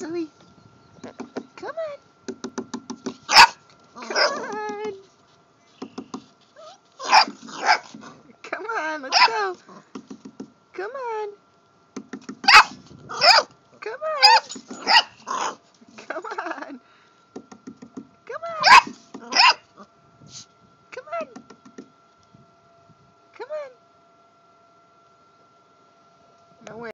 Zoey. Come on. Come on, let's go. Come on. Come on. Come on. Come on. Come on. Come on. No way.